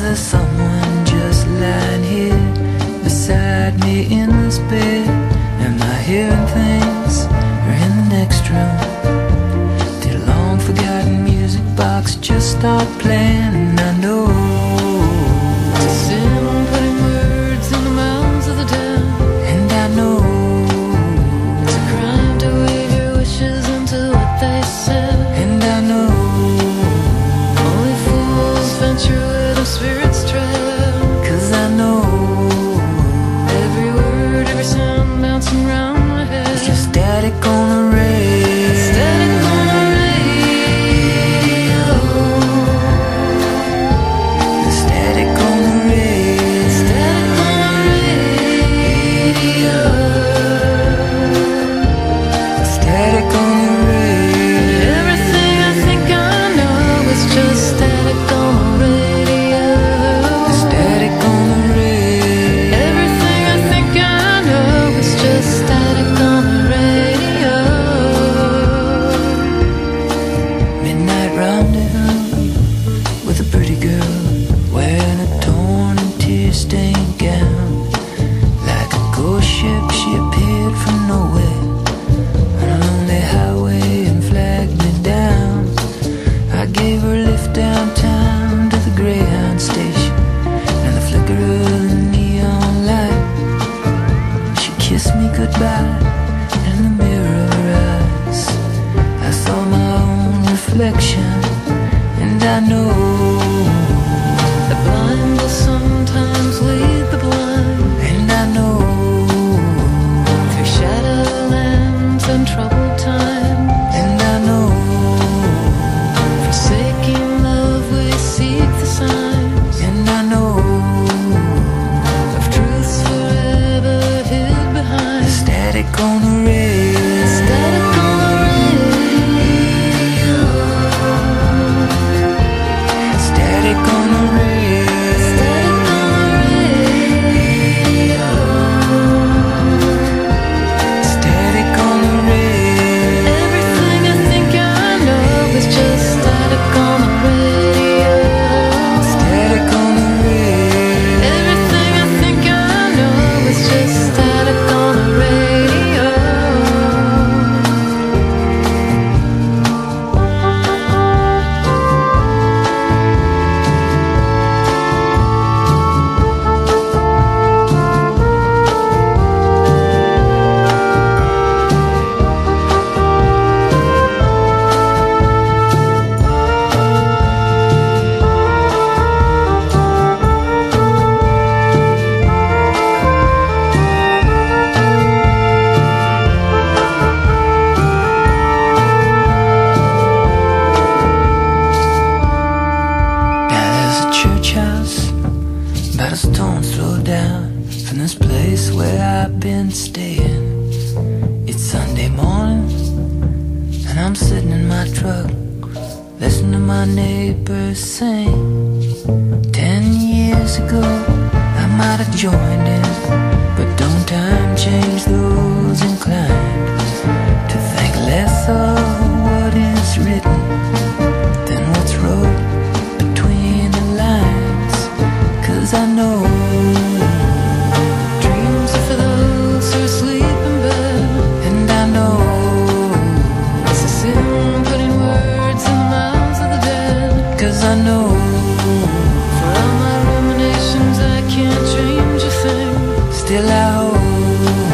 there someone just lying here beside me in this bed? Am I hearing things or in the next room? Did long forgotten music box just start playing? About a stone throw down from this place where I've been staying. It's Sunday morning, and I'm sitting in my truck, listening to my neighbors sing. Ten years ago, I might have joined in. Oh.